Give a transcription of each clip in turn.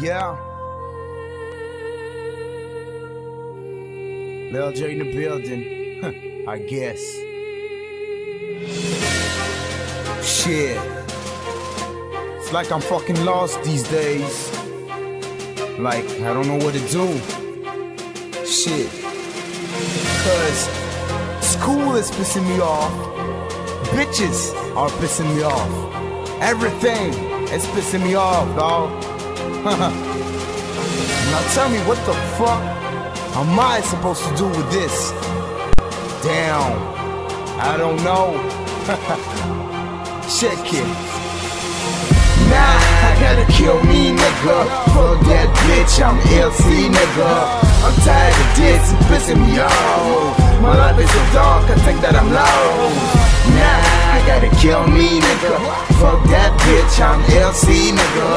Yeah. Lil J in the building. I guess. Shit. It's like I'm fucking lost these days. Like, I don't know what to do. Shit. Cause school is pissing me off. Bitches are pissing me off. Everything is pissing me off, dog. now tell me what the fuck am I supposed to do with this? Damn. I don't know. Check it. Nah, I gotta kill me, nigga. Fuck that bitch, I'm LC, nigga. I'm tired of this, pissing me off. My life is so dark, I think that I'm low. Nah, I gotta kill me, nigga. Fuck that bitch, I'm LC, nigga.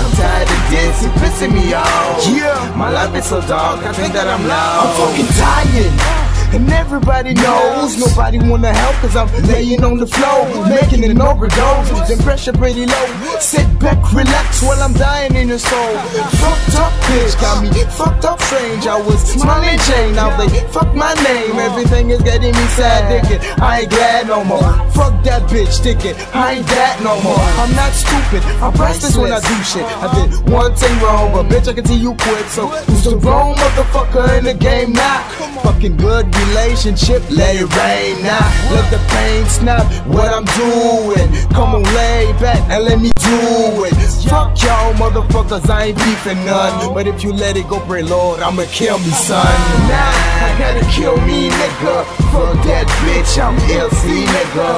I'm tired of this, pissing me off. Yeah, my life is so dark, I think that I'm low. I'm fucking tired. And everybody knows Nobody wanna help cause I'm laying on the floor Making an overdose. The pressure pretty low. Sit back, relax while I'm dying in your soul. Fucked up bitch got me fucked up strange. I was smiling chain Now they fuck my name. Everything is getting me sad thinking I ain't glad no more. Fuck that bitch thinking I ain't that no more. I'm not stupid. I'm priceless when I do shit. I did one thing wrong But bitch I can see you quit. So who's the wrong motherfucker in the game? Now? Fucking good relationship, let it rain now. Let the pain snap what I'm doing. Come on, lay back and let me do it. Fuck y'all motherfuckers, I ain't beefing none. But if you let it go, pray Lord, I'ma kill me, son. Nah, I gotta kill me, nigga. Fuck that bitch, I'm LC, nigga.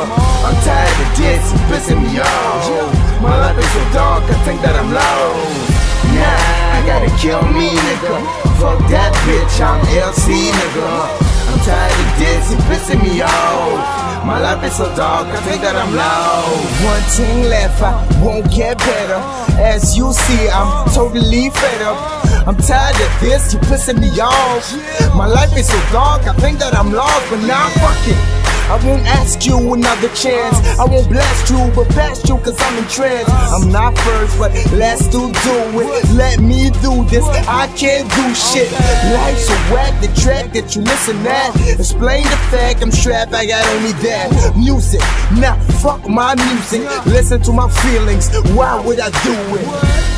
I'm tired of this, pissing me off. My life is so dark, I think that I'm lost. Nah, I gotta kill me, nigga. Fuck that bitch, I'm LC, nigga. I'm tired of this, it's pissing me off. My life is so dark, I think that I'm lost. One thing left, I won't get better. As you see, I'm totally fed up. I'm tired of this, you pissing me off. My life is so dark, I think that I'm lost, but now fuck it. I won't ask you another chance. I won't blast you, but past you, cause I'm in trance. I'm not first, but to do do it. Let me do this, I can't do shit. Life's a whack, the track that you listen at. Explain the fact I'm strapped, I got only that. Music, nah, fuck my music. Listen to my feelings, why would I do it?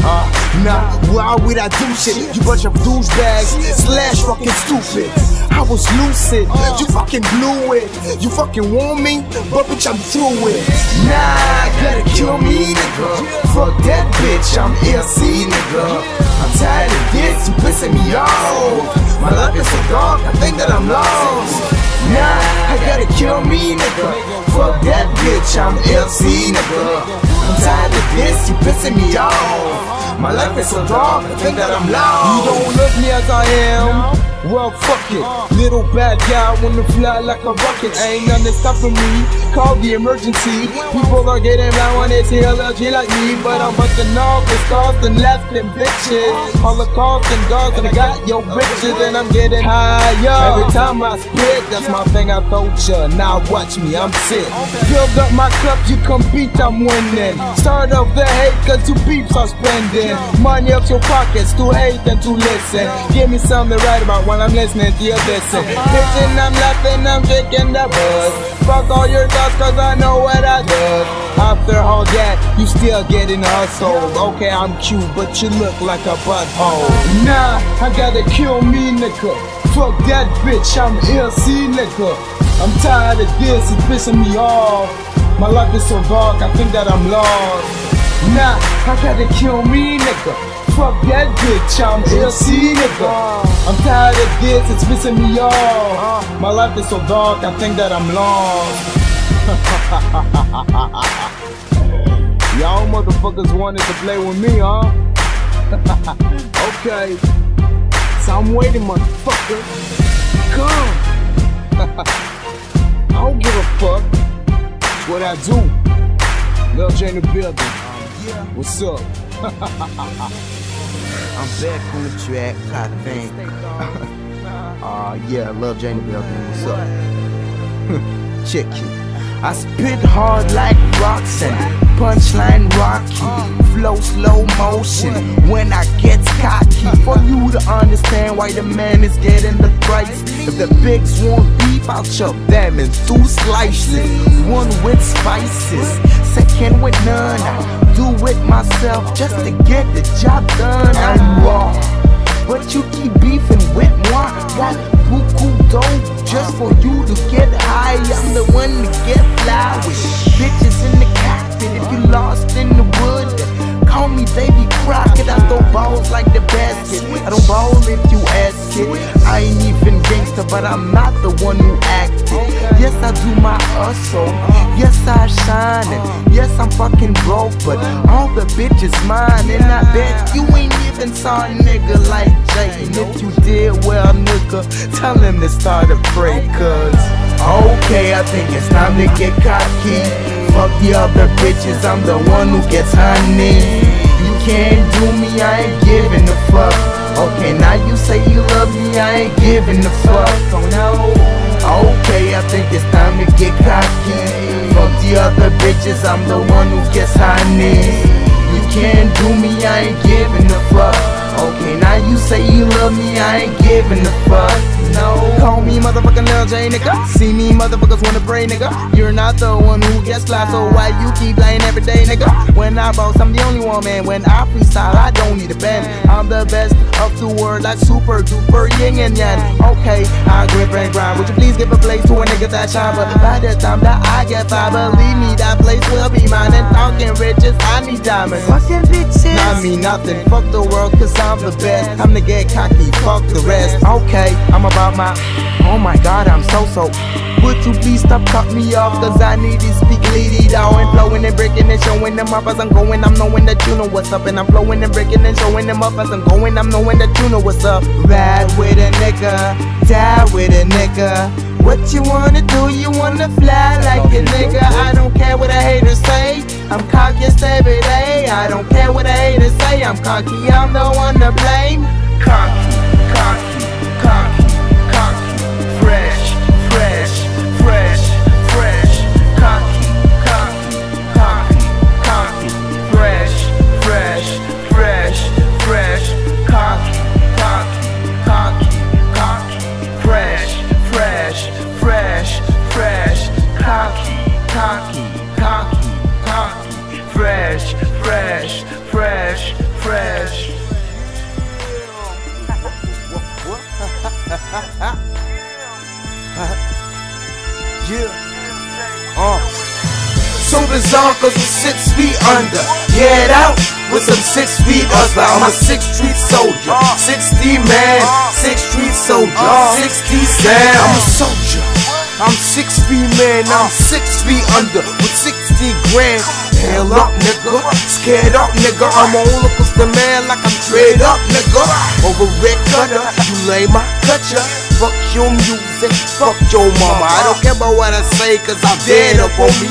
Uh, nah, why would I do shit? You bunch of douchebags, slash fucking stupid. I was lucid, oh. you fucking blew it. You fucking want me, but bitch, I'm through it. Nah, I gotta kill me, nigga. Fuck that bitch, I'm LC, nigga. I'm tired of this, you pissing me off. My life is so dark, I think that I'm lost. Nah, I gotta kill me, nigga. Fuck that bitch, I'm LC, nigga. I'm tired of this, you pissing me off. My life is so dark, I think that I'm lost. You don't love me as I am. Well, fuck it. Little bad guy wanna fly like a rocket. Ain't nothing stopping me. Call the emergency. People are getting mad when they see a LG like me. But I'm busting off the stars and and bitches. Holocaust and dogs and I got your bitches and I'm getting higher. Every time I spit, that's my thing I told ya. Now watch me, I'm sick. Build up my cup, you compete, I'm winning. Start off the hate, cause you peeps are spending. Money up your pockets to hate and to listen. Give me something to write about when I'm listening to your listen. Bitching, I'm laughing, I'm shaking the buzz. Fuck all your thoughts, cause I know what I do. After all that, you still getting hustled. Okay, I'm cute, but you look like a butthole. Nah, I gotta kill me, nigga. Fuck that bitch, I'm LC, nigga. I'm tired of this, it's pissing me off. My life is so dark, I think that I'm lost. Nah, I gotta kill me, nigga. Fuck that bitch, I'm LC, nigga. I'm tired of this, it's pissing me off. My life is so dark, I think that I'm lost. Y'all motherfuckers wanted to play with me, huh? okay. So I'm waiting, motherfucker. Come. I don't give a fuck. It's what I do. Lil J in the building. What's up? I'm back on the track, I think. uh, yeah, Lil J in the building. What's up? Check it. I spit hard like rocks and punchline Rocky flows slow motion. when I get cocky. For you to understand why the man is getting the price. If the bigs want beef, I'll chop them in two slices. One with spices, second with none. I do it myself just to get the job done. I'm raw, but you keep beefing with moi. Got buku dough just for you to get high. I'm the one to get with bitches in the cockpit. If you lost in the wood, call me baby Crockett. I throw balls like the basket. I don't ball if you ask it. Gangster, but I'm not the one who acted. Yes, I do my hustle. Yes, I shine. And yes, I'm fucking broke, but all the bitches mine. And I bet you ain't even saw a nigga like Jay. And if you did, well, nigga, tell him to start a pray, cuz. Okay, I think it's time to get cocky. Fuck the other bitches, I'm the one who gets honey. You can't do me, I ain't giving a fuck. Okay, now you say you love me, I ain't giving a fuck. Oh no. Okay, I think it's time to get cocky. Fuck the other bitches, I'm the one who gets honey. You can't do me, I ain't giving a fuck. Okay, now you say you love me, I ain't giving a fuck. No. Call me motherfucking Lil J, nigga. See me, motherfuckers wanna pray, nigga. You're not the one who gets fly, so why you keep lying every day, nigga? When I boss, I'm the only one, man. When I freestyle, I don't need a band. I'm the best of the world, like super duper yin and yang. Okay, I grip and grind. Would you please give a place to a nigga that shine? But by the time that I get five, believe me, that place will be mine. And talking riches, I need diamonds. Fucking bitches. Not me nothing, fuck the world cause I'm the best Time to get cocky, fuck the rest Okay, I'm about my Oh my god, I'm so so Would you please stop cut me off Cause I need to speak lady down And flowing and breaking and showing them up as I'm going I'm knowing that you know what's up And I'm flowing and breaking and showing them up as I'm going I'm knowing that you know what's up Ride with a nigga, die with a nigga what you wanna do? You wanna fly like a nigga. I don't care what a hater say. I'm cocky every day. I don't care what a hater say. I'm cocky. I'm the one to blame. Cocky, fresh, fresh, fresh. Cocky, cocky, cocky, cocky. Fresh, fresh, fresh, fresh. yeah. Uh. So bizarre cause I'm six feet under. Get out with some six feet hustler. I'm a six street soldier. 60 man, six street soldier. 60 Sam. I'm a soldier. I'm six feet man, I'm six feet under with 60 grand. Hell up, nigga. Scared up, nigga. I'm a roller coaster man like I'm straight up, nigga. Over red cutter, you lame, I cut ya. Fuck your music, fuck your mama. I don't care about what I say, cause I'm dead up on me.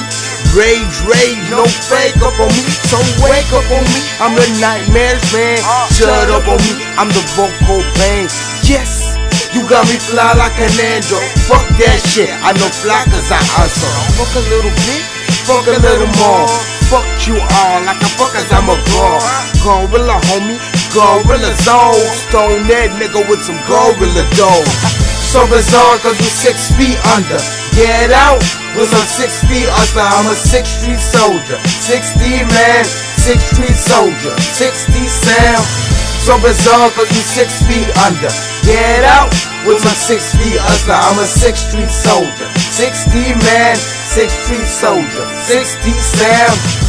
Rage, rage, no fake up on me. So wake up on me. I'm the nightmares, man. Shut up on me. I'm the vocal pain. Yes. You got me fly like an angel. Fuck that shit. I know fly cause I answer. Fuck a little bit, fuck a little more. Fuck you all like a fuck cause I'm a girl. Gorilla homie, gorilla zone. Stone that nigga with some gorilla dough. So bizarre cause we six feet under. Get out with some six feet under. I'm a six street soldier. 60 man, six street soldier. 60 sound. So bizarre cause we six feet under. Get out with my six feet under. I'm a six street soldier. 60 man, six street soldier. 60 sound.